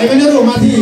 ไอ้ไม่ได้รู้มาที่